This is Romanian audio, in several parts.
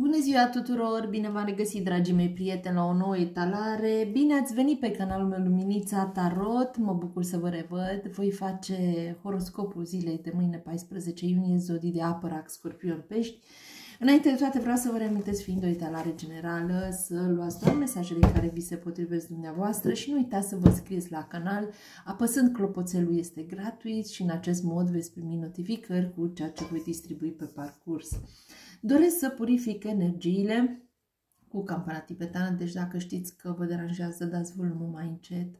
Bună ziua tuturor! Bine v-am regăsit, dragii mei prieteni, la o nouă etalare. Bine ați venit pe canalul meu Luminița Tarot. Mă bucur să vă revăd. Voi face horoscopul zilei de mâine, 14 iunie, zodii de apă, rac, scorpion, pești. Înainte de toate vreau să vă reamintesc, fiind o etalare generală, să luați doar mesajele care vi se potrivesc dumneavoastră și nu uitați să vă scrieți la canal. Apăsând clopoțelul este gratuit și în acest mod veți primi notificări cu ceea ce voi distribui pe parcurs. Doresc să purific energiile cu campana tibetană, deci dacă știți că vă deranjează, dați volumul mai încet.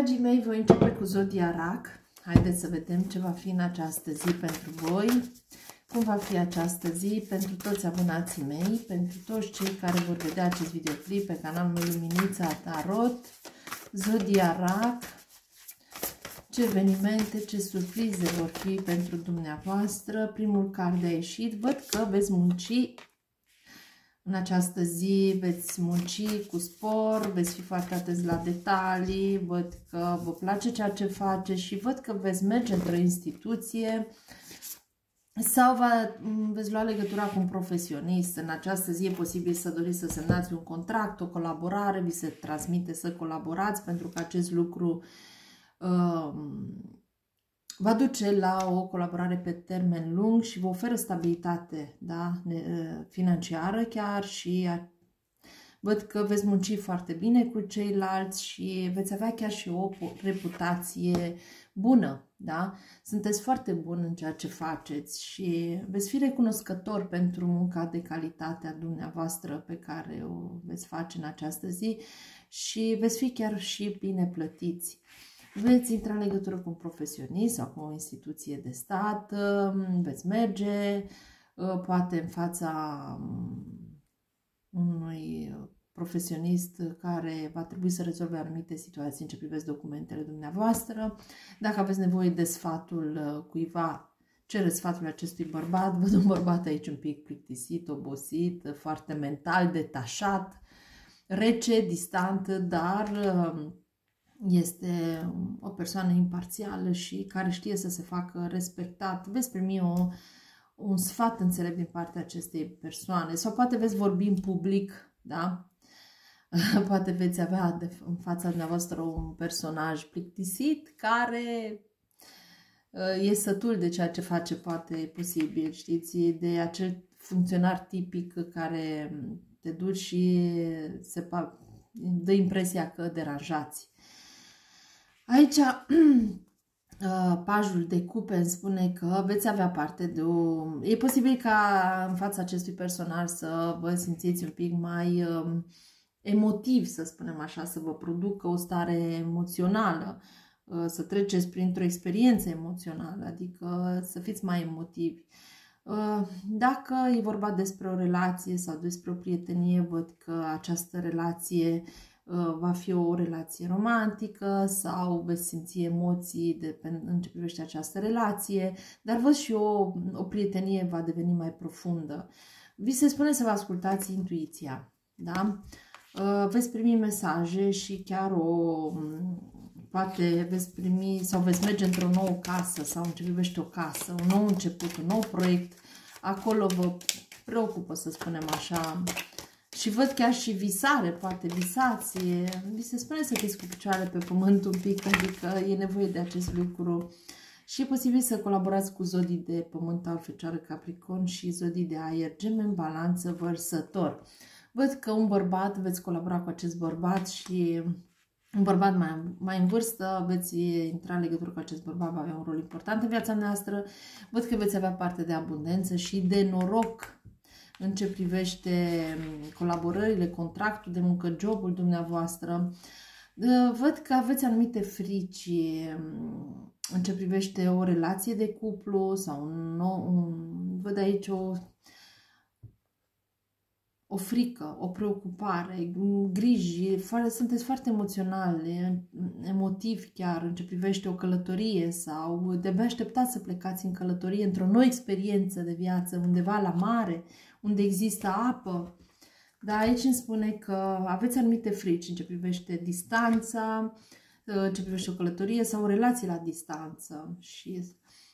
Dragii mei, voi începe cu Zodia Rac. Haideți să vedem ce va fi în această zi pentru voi. Cum va fi această zi pentru toți abonații mei, pentru toți cei care vor vedea acest videoclip pe canalul meu Luminița Tarot, Zodia Rac, ce evenimente, ce surprize vor fi pentru dumneavoastră. Primul card a ieșit, văd că veți munci în această zi veți munci cu spor, veți fi foarte atenți la detalii, văd că vă place ceea ce faceți și văd că veți merge într-o instituție sau va, veți lua legătura cu un profesionist. În această zi e posibil să doriți să semnați un contract, o colaborare, vi se transmite să colaborați pentru că acest lucru uh, va duce la o colaborare pe termen lung și vă oferă stabilitate da? financiară chiar și văd că veți munci foarte bine cu ceilalți și veți avea chiar și o reputație bună. Da? Sunteți foarte buni în ceea ce faceți și veți fi recunoscători pentru munca de calitate a dumneavoastră pe care o veți face în această zi și veți fi chiar și bine plătiți. Veți intra în legătură cu un profesionist sau cu o instituție de stat, um, veți merge, uh, poate în fața um, unui profesionist care va trebui să rezolve anumite situații în ce privește documentele dumneavoastră. Dacă aveți nevoie de sfatul uh, cuiva, cereți sfatul acestui bărbat. Văd un bărbat aici un pic plictisit, obosit, foarte mental, detașat, rece, distant, dar um, este o persoană imparțială și care știe să se facă respectat, veți primi o, un sfat înțelept din partea acestei persoane sau poate veți vorbi în public, da? Poate veți avea de, în fața dumneavoastră un personaj plictisit care uh, e sătul de ceea ce face poate posibil, știți, de acel funcționar tipic care te duci și se dă impresia că deranjați. Aici uh, pajul de cupe îmi spune că veți avea parte de o... E posibil ca în fața acestui personaj să vă simțiți un pic mai um, emotiv, să spunem așa, să vă producă o stare emoțională, uh, să treceți printr-o experiență emoțională, adică să fiți mai emotivi. Uh, dacă e vorba despre o relație sau despre o prietenie, văd că această relație Uh, va fi o relație romantică sau veți simți emoții de, în ce privește această relație, dar văd și o, o prietenie va deveni mai profundă. Vi se spune să vă ascultați intuiția, da? Uh, veți primi mesaje și chiar o, poate veți primi sau veți merge într-o nouă casă sau în ce privește o casă, un nou început, un nou proiect, acolo vă preocupă, să spunem așa, și văd chiar și visare, poate visați. Vi se spune să fiți cu picioarele pe pământ un pic, pentru că e nevoie de acest lucru. Și e posibil să colaborați cu zodii de pământ, al fecioară, capricorn și zodii de aer, gemen, balanță, vărsător. Văd că un bărbat, veți colabora cu acest bărbat și un bărbat mai, mai în vârstă, veți intra în legătură cu acest bărbat, va avea un rol important în viața noastră. Văd că veți avea parte de abundență și de noroc în ce privește mm, colaborările, contractul de muncă, jobul dumneavoastră. Văd că aveți anumite frici mm, în ce privește o relație de cuplu sau un nou, un, văd aici o, o frică, o preocupare, griji, foarte, sunteți foarte emoționale, emotivi chiar în ce privește o călătorie sau de-abia așteptați să plecați în călătorie într-o nouă experiență de viață, undeva la mare, unde există apă. Dar aici îmi spune că aveți anumite frici în ce privește distanța, în ce privește o călătorie sau o relație la distanță. Și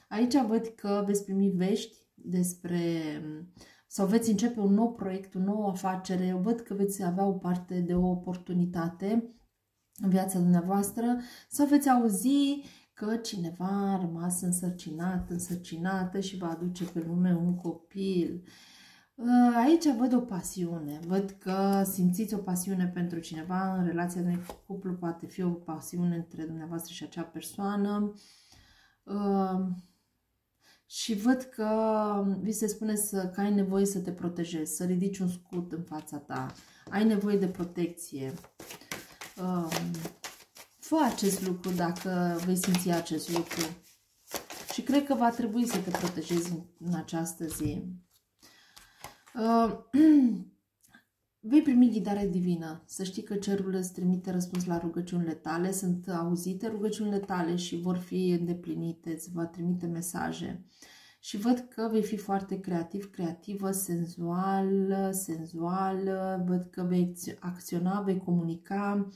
aici văd că veți primi vești despre sau veți începe un nou proiect, o nouă afacere, eu văd că veți avea o parte de o oportunitate în viața dumneavoastră sau veți auzi că cineva a rămas însărcinat, însărcinată și va aduce pe lume un copil. Uh, aici văd o pasiune, văd că simțiți o pasiune pentru cineva, în relația unui cuplu poate fi o pasiune între dumneavoastră și acea persoană. Uh, și văd că vi se spune să, că ai nevoie să te protejezi, să ridici un scut în fața ta, ai nevoie de protecție. Um, fă acest lucru dacă vei simți acest lucru. Și cred că va trebui să te protejezi în această zi. Uh, vei primi ghidare divină. Să știi că cerul îți trimite răspuns la rugăciunile tale, sunt auzite rugăciunile tale și vor fi îndeplinite, îți va trimite mesaje. Și văd că vei fi foarte creativ, creativă, senzuală, senzuală, văd că vei acționa, vei comunica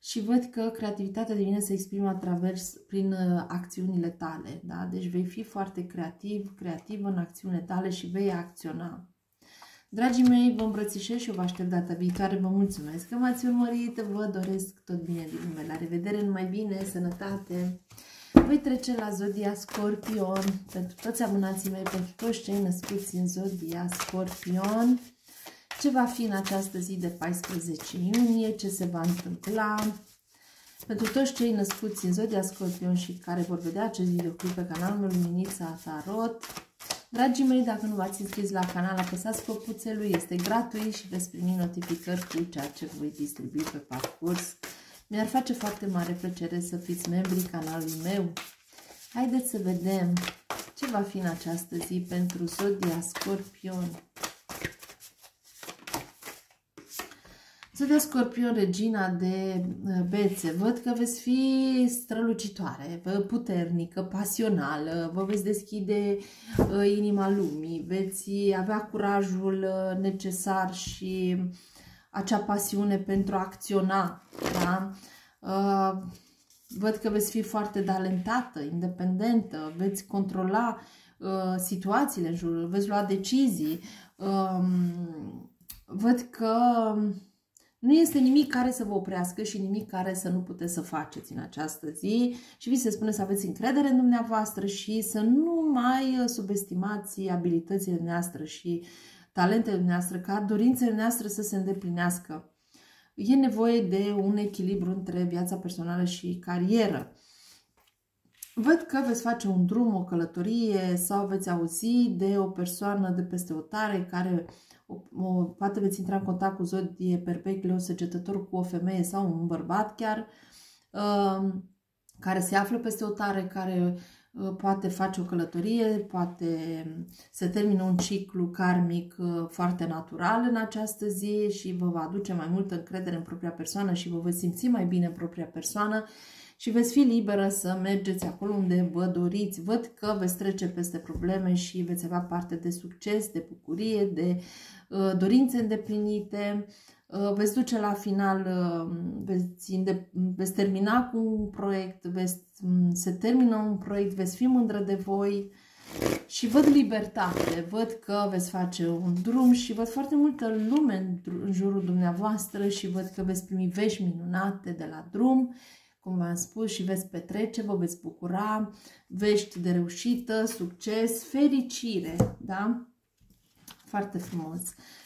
și văd că creativitatea divină se exprimă a travers prin uh, acțiunile tale, da? Deci vei fi foarte creativ, creativă în acțiunile tale și vei acționa. Dragii mei, vă îmbrățișez și vă aștept data viitoare. Vă mulțumesc că m-ați urmărit. Vă doresc tot bine din lume. La revedere, numai bine, sănătate! Voi trece la Zodia Scorpion pentru toți abonații mei, pentru toți cei născuți în Zodia Scorpion. Ce va fi în această zi de 14 iunie, ce se va întâmpla. Pentru toți cei născuți în Zodia Scorpion și care vor vedea acest videoclip pe canalul meu Luminița Tarot, Dragii mei, dacă nu v-ați înscris la canal, apăsați clopoțelul, este gratuit și veți primi notificări cu ceea ce voi distribui pe parcurs. Mi-ar face foarte mare plăcere să fiți membrii canalului meu. Haideți să vedem ce va fi în această zi pentru Zodia Scorpion. Zodia Scorpion, regina de uh, bețe, văd că veți fi strălucitoare, puternică, pasională, vă veți deschide uh, inima lumii, veți avea curajul uh, necesar și acea pasiune pentru a acționa, da? Uh, văd că veți fi foarte talentată, independentă, veți controla uh, situațiile în jurul, veți lua decizii. Uh, văd că nu este nimic care să vă oprească și nimic care să nu puteți să faceți în această zi și vi se spune să aveți încredere în dumneavoastră și să nu mai subestimați abilitățile noastre și talentele noastre, ca dorințele noastre să se îndeplinească. E nevoie de un echilibru între viața personală și carieră. Văd că veți face un drum, o călătorie sau veți auzi de o persoană de peste o tare care o, o, poate veți intra în contact cu zodie perpecle, leu săgetător cu o femeie sau un bărbat chiar, uh, care se află peste o tare, care Uh, poate face o călătorie, poate se termină un ciclu karmic uh, foarte natural în această zi și vă va aduce mai multă încredere în propria persoană și vă veți simți mai bine în propria persoană și veți fi liberă să mergeți acolo unde vă doriți. Văd că veți trece peste probleme și veți avea parte de succes, de bucurie, de uh, dorințe îndeplinite. Uh, veți duce la final, uh, veți, veți termina cu un proiect, veți, mm, se termină un proiect, veți fi mândră de voi și văd libertate, văd că veți face un drum și văd foarte multă lume în jurul dumneavoastră și văd că veți primi vești minunate de la drum, cum v-am spus, și veți petrece, vă veți bucura, vești de reușită, succes, fericire, da? Foarte frumos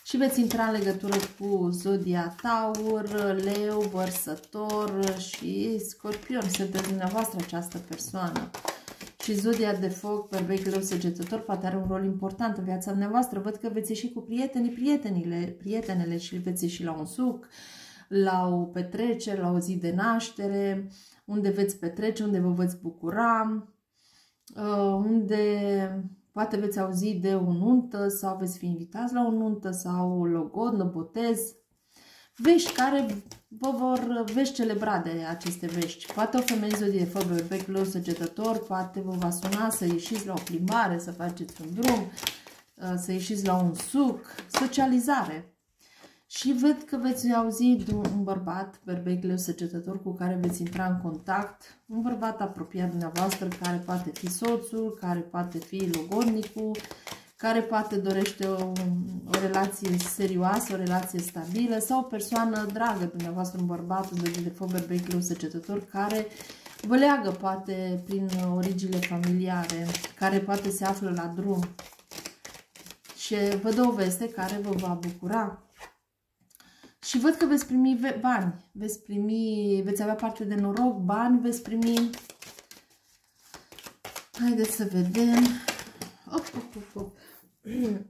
și veți intra în legătură cu Zodia Taur, Leu, Vărsător și Scorpion. Sunteți dumneavoastră această persoană. Și Zodia de foc, berbec, leu, săgetător, poate are un rol important în viața dumneavoastră. Văd că veți ieși cu prietenii, prietenile, prietenele și veți ieși la un suc, la o petrecere, la o zi de naștere, unde veți petrece, unde vă veți bucura, uh, unde Poate veți auzi de o nuntă sau veți fi invitați la o nuntă sau o logodnă, botez. Vești care vă vor vești celebra de aceste vești. Poate o femeie zodie de fă bec lău săgetător, poate vă va suna să ieșiți la o plimbare, să faceți un drum, uh, să ieșiți la un suc, socializare. Și văd că veți auzi de un bărbat, berbec leu săgetător, cu care veți intra în contact, un bărbat apropiat dumneavoastră, care poate fi soțul, care poate fi logodnicul, care poate dorește o, o relație serioasă, o relație stabilă sau o persoană dragă dumneavoastră, un bărbat, un de foc berbec leu săgetător, care vă leagă poate prin origile familiare, care poate se află la drum. Și vă dă o veste care vă va bucura și văd că veți primi bani, veți primi, veți avea parte de noroc, bani, veți primi... Haideți să vedem. Op, op, op, op.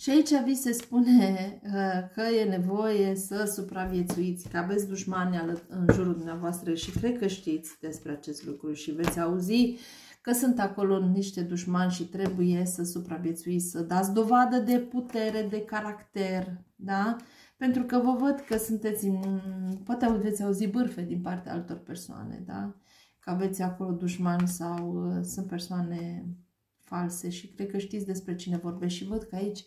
Și aici vi se spune uh, că e nevoie să supraviețuiți, că aveți dușmani în jurul dumneavoastră și cred că știți despre acest lucru și veți auzi că sunt acolo niște dușmani și trebuie să supraviețuiți, să dați dovadă de putere, de caracter, da? Pentru că vă văd că sunteți în... Poate veți auzi bârfe din partea altor persoane, da? Că aveți acolo dușmani sau uh, sunt persoane false și cred că știți despre cine vorbesc și văd că aici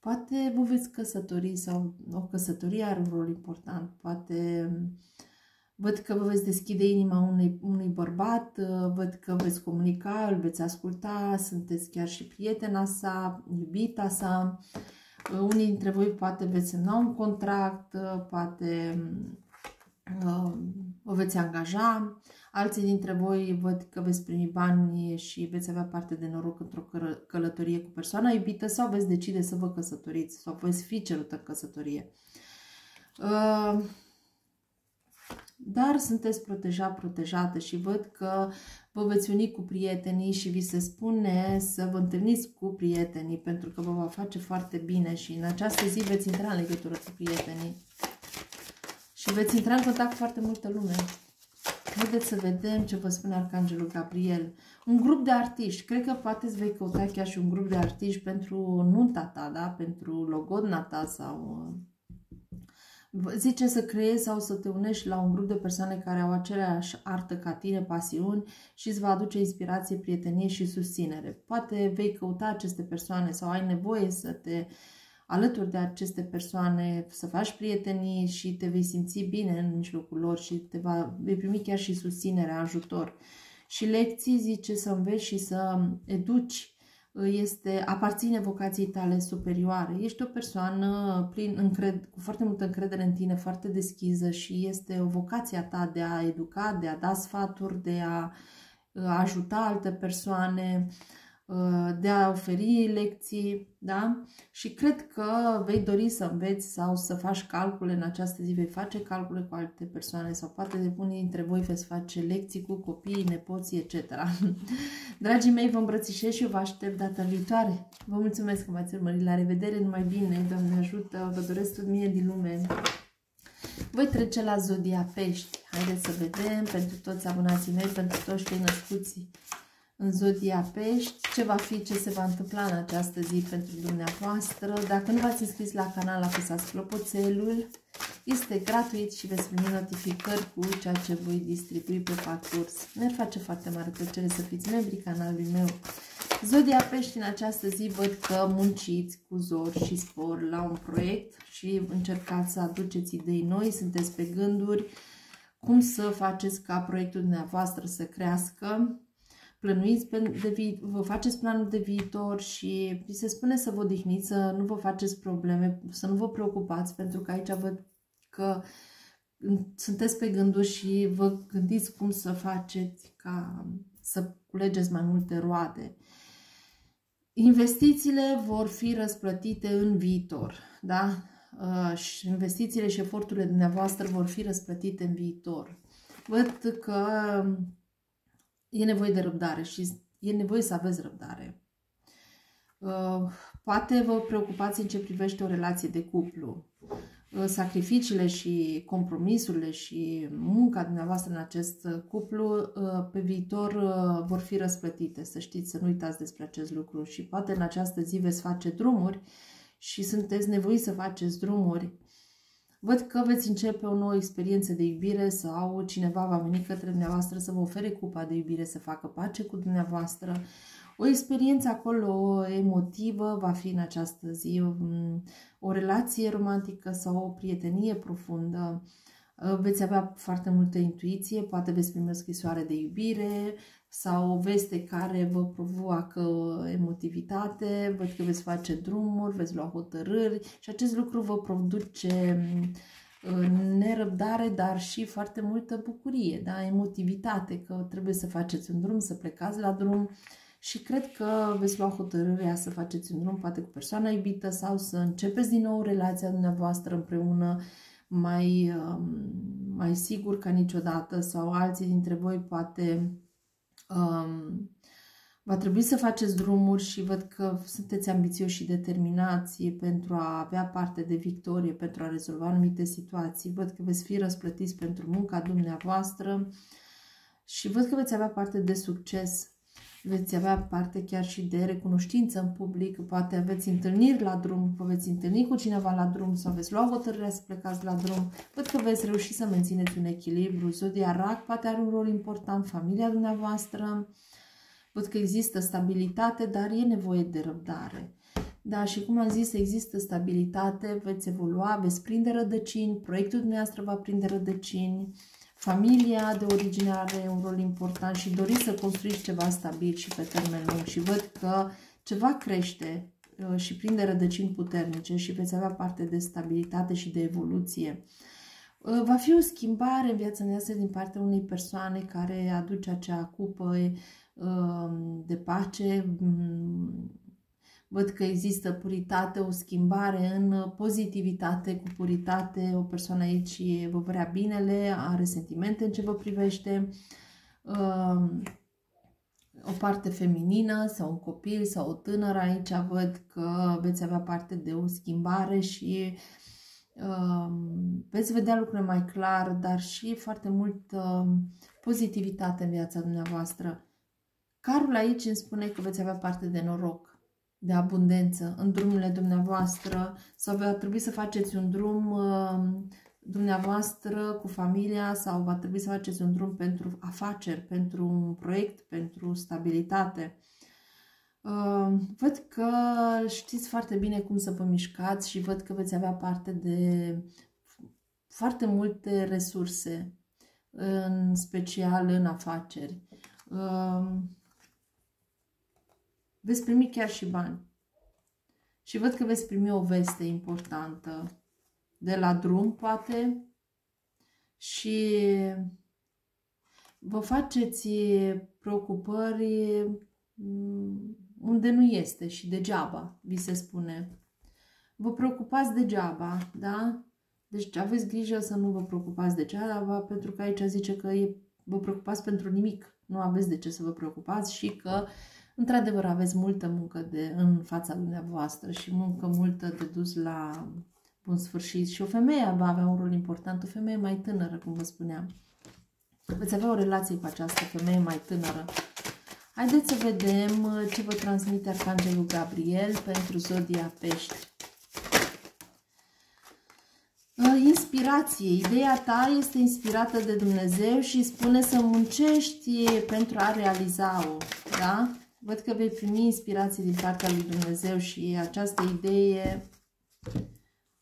poate vă veți căsători sau o căsătorie are un rol important, poate văd că vă veți deschide inima unui, unui bărbat, uh, văd că veți comunica, îl veți asculta, sunteți chiar și prietena sa, iubita sa, unii dintre voi poate veți semna un contract, poate uh, vă veți angaja, alții dintre voi văd că veți primi bani și veți avea parte de noroc într-o călătorie cu persoana iubită sau veți decide să vă căsătoriți sau veți fi cerută căsătorie. Uh, dar sunteți protejat, protejată și văd că vă veți uni cu prietenii și vi se spune să vă întâlniți cu prietenii pentru că vă va face foarte bine și în această zi veți intra în legătură cu prietenii și veți intra în contact cu foarte multă lume. Haideți să vedem ce vă spune Archangelul Gabriel. Un grup de artiști. Cred că poate îți vei căuta chiar și un grup de artiști pentru nunta ta, da? pentru logodna ta sau zice să creezi sau să te unești la un grup de persoane care au aceleași artă ca tine, pasiuni și îți va aduce inspirație, prietenie și susținere. Poate vei căuta aceste persoane sau ai nevoie să te alături de aceste persoane, să faci prietenii și te vei simți bine în mijlocul lor și te va, vei primi chiar și susținere, ajutor. Și lecții zice să înveți și să educi este, aparține vocației tale superioare. Ești o persoană plin încred, cu foarte multă încredere în tine, foarte deschisă și este o vocația ta de a educa, de a da sfaturi, de a ajuta alte persoane, Uh, de a oferi lecții, da? Și cred că vei dori să înveți sau să faci calcule în această zi, vei face calcule cu alte persoane sau poate de unii dintre voi veți face lecții cu copiii, nepoții, etc. Dragii mei, vă îmbrățișez și vă aștept data viitoare. Vă mulțumesc că m-ați urmărit. La revedere, numai bine, Doamne ajută, vă doresc tot mie din lume. Voi trece la Zodia Pești. Haideți să vedem pentru toți abonații mei, pentru toți cei născuți în Zodia Pești, ce va fi, ce se va întâmpla în această zi pentru dumneavoastră. Dacă nu v-ați înscris la canal, apăsați clopoțelul. Este gratuit și veți primi notificări cu ceea ce voi distribui pe parcurs. Ne face foarte mare plăcere să fiți membri canalului meu. Zodia Pești în această zi văd că munciți cu zor și spor la un proiect și încercați să aduceți idei noi, sunteți pe gânduri, cum să faceți ca proiectul dumneavoastră să crească plănuiți de vi- vă faceți planul de viitor și vi se spune să vă odihniți, să nu vă faceți probleme, să nu vă preocupați, pentru că aici văd că sunteți pe gânduri și vă gândiți cum să faceți ca să culegeți mai multe roade. Investițiile vor fi răsplătite în viitor, da? Uh, și investițiile și eforturile dumneavoastră vor fi răsplătite în viitor. Văd că e nevoie de răbdare și e nevoie să aveți răbdare. Uh, poate vă preocupați în ce privește o relație de cuplu. uh, sacrificiile și compromisurile și munca dumneavoastră în acest cuplu uh, pe viitor uh, vor fi răsplătite. Să știți, să nu uitați despre acest lucru și poate în această zi veți face drumuri și sunteți nevoiți să faceți drumuri Văd că veți începe o nouă experiență de iubire sau cineva va veni către dumneavoastră să vă ofere cupa de iubire, să facă pace cu dumneavoastră. O experiență acolo emotivă va fi în această zi, o relație romantică sau o prietenie profundă. Veți avea foarte multă intuiție, poate veți primi o scrisoare de iubire, sau o veste care vă provoacă emotivitate, văd că veți face drumuri, veți lua hotărâri și acest lucru vă produce uh, nerăbdare, dar și foarte multă bucurie, da? emotivitate, că trebuie să faceți un drum, să plecați la drum și cred că veți lua hotărârea să faceți un drum, poate cu persoana iubită sau să începeți din nou relația dumneavoastră împreună mai, um, mai sigur ca niciodată sau alții dintre voi poate Um, va trebui să faceți drumuri și văd că sunteți ambițioși și determinați pentru a avea parte de victorie, pentru a rezolva anumite situații. Văd că veți fi răsplătiți pentru munca dumneavoastră și văd că veți avea parte de succes. Veți avea parte chiar și de recunoștință în public, poate aveți întâlniri la drum, vă veți întâlni cu cineva la drum sau veți lua hotărârea să plecați la drum. Văd că veți reuși să mențineți un echilibru. Zodia RAC poate are un rol important, familia dumneavoastră. Văd că există stabilitate, dar e nevoie de răbdare. Da, și cum am zis, există stabilitate, veți evolua, veți prinde rădăcini, proiectul dumneavoastră va prinde rădăcini, Familia de origine are un rol important și doriți să construiți ceva stabil și pe termen lung și văd că ceva crește uh, și prinde rădăcini puternice și veți avea parte de stabilitate și de evoluție. Uh, va fi o schimbare în viața noastră din partea unei persoane care aduce acea cupă uh, de pace, mm, Văd că există puritate, o schimbare în pozitivitate, cu puritate. O persoană aici vă vrea binele, are sentimente în ce vă privește. Um, o parte feminină sau un copil sau o tânără aici văd că veți avea parte de o schimbare și um, veți vedea lucrurile mai clar, dar și foarte mult pozitivitate în viața dumneavoastră. Carul aici îmi spune că veți avea parte de noroc de abundență în drumurile dumneavoastră sau va trebui să faceți un drum uh, dumneavoastră cu familia sau va trebui să faceți un drum pentru afaceri, pentru un proiect, pentru stabilitate. Uh, văd că știți foarte bine cum să vă mișcați și văd că veți avea parte de foarte multe resurse, în special în afaceri. Uh, veți primi chiar și bani. Și văd că veți primi o veste importantă de la drum, poate, și vă faceți preocupări mm, unde nu este și degeaba, vi se spune. Vă preocupați degeaba, da? Deci aveți grijă să nu vă preocupați degeaba, pentru că aici zice că e, vă preocupați pentru nimic. Nu aveți de ce să vă preocupați și că uh, Într-adevăr, aveți multă muncă de, în fața dumneavoastră și muncă multă de dus la bun sfârșit. Și o femeie va avea un rol important, o femeie mai tânără, cum vă spuneam. Veți avea o relație cu această femeie mai tânără. Haideți să vedem uh, ce vă transmite Arhanghelul Gabriel pentru Zodia Pești. Uh, inspirație. Ideea ta este inspirată de Dumnezeu și spune să muncești pentru a realiza-o. Da? Văd că vei primi inspirație din partea lui Dumnezeu și această idee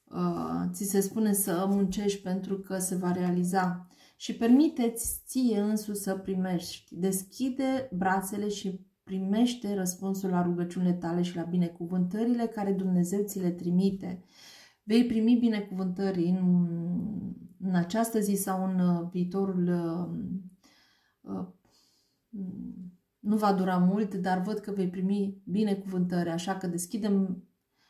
uh, ți se spune să muncești pentru că se va realiza. Și permiteți ție însuți să primești. Deschide brațele și primește răspunsul la rugăciunile tale și la binecuvântările care Dumnezeu ți le trimite. Vei primi binecuvântări în, în această zi sau în uh, viitorul uh, uh, nu va dura mult, dar văd că vei primi binecuvântări, așa că deschidem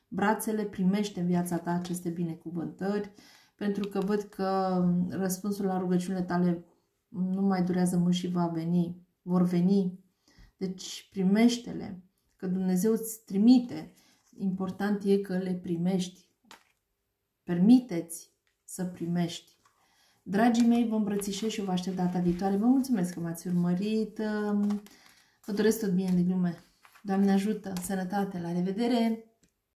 brațele, primește în viața ta aceste binecuvântări, pentru că văd că răspunsul la rugăciunile tale nu mai durează mult și va veni, vor veni. Deci primește-le, că Dumnezeu îți trimite. Important e că le primești. Permiteți să primești. Dragii mei, vă îmbrățișez și vă aștept data viitoare. Vă mulțumesc că m-ați urmărit. Vă doresc tot bine de glume. Doamne ajută, sănătate, la revedere!